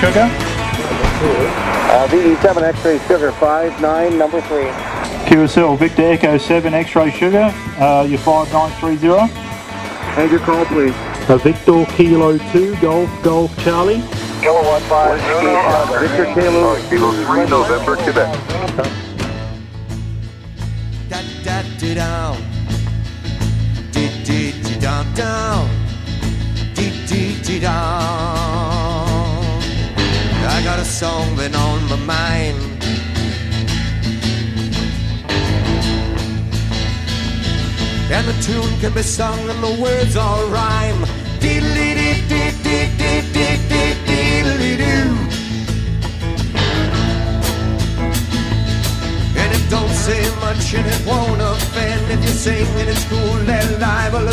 sugar. Uh, VE7 X-ray sugar 5-9, number 3. QSL Victor Echo 7 X-ray sugar, uh, your 5930. And your call, please. Uh, Victor Kilo 2 Golf Golf Charlie. Kilowatt 5, Victor Kilo, Kilo 3, November, Quebec. da da da down, down down, dee dee dee down. A song been on my mind. And the tune can be sung and the words all rhyme. And it don't say much and it won't offend if you sing it in school. They're liable to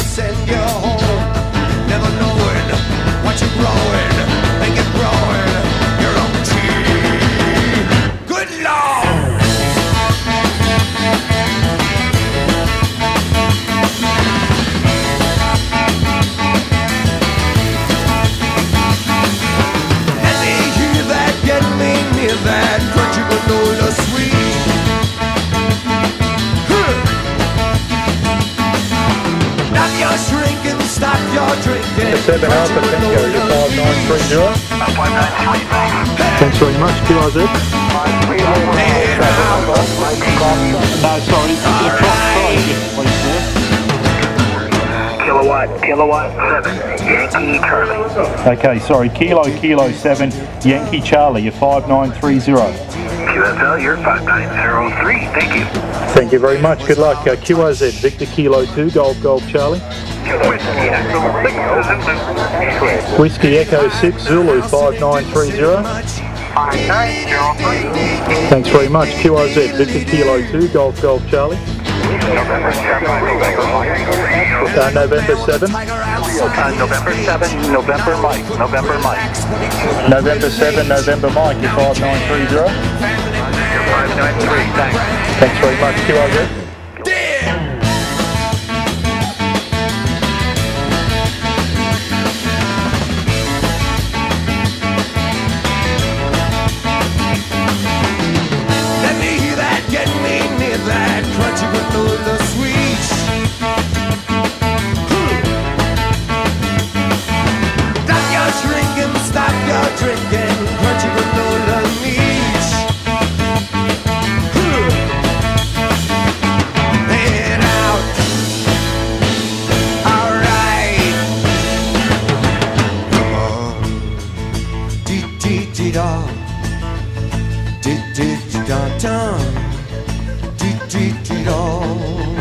7 Alpha Tango, your 5930. Thanks very much, QRZ. No, sorry. Kilowatt, kilowatt 7, Yankee Charlie. Okay, sorry, Kilo Kilo 7 Yankee Charlie, your 5930. QSL, you're 5903, thank you. Thank you very much, good luck. Uh, QRZ Victor Kilo 2 Golf Golf Charlie. Whiskey Echo 6, Whiskey Echo 6 Zulu 5930. Thanks very much, QRZ Victor Kilo 2 Golf Golf Charlie. November 7, November Mike. Uh, November 7. Uh, November 7, November Mike, November Mike. November 7, November Mike, your 5930. You're 593, thanks. Thanks very much, QRZ. dee dee dee da da, dee dee da.